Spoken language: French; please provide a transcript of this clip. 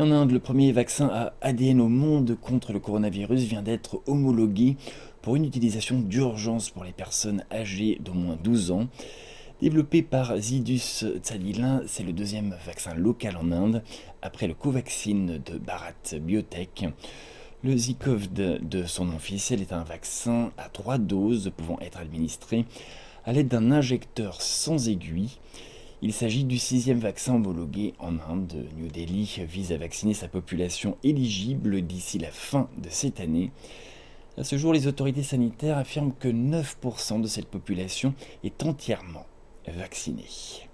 En Inde, le premier vaccin à ADN au monde contre le coronavirus vient d'être homologué pour une utilisation d'urgence pour les personnes âgées d'au moins 12 ans. Développé par Zidus Tzadilin, c'est le deuxième vaccin local en Inde, après le Covaxin de Bharat Biotech. Le Zikov de son nom officiel est un vaccin à trois doses pouvant être administré à l'aide d'un injecteur sans aiguille. Il s'agit du sixième vaccin homologué en Inde. New Delhi vise à vacciner sa population éligible d'ici la fin de cette année. À ce jour, les autorités sanitaires affirment que 9% de cette population est entièrement vaccinée.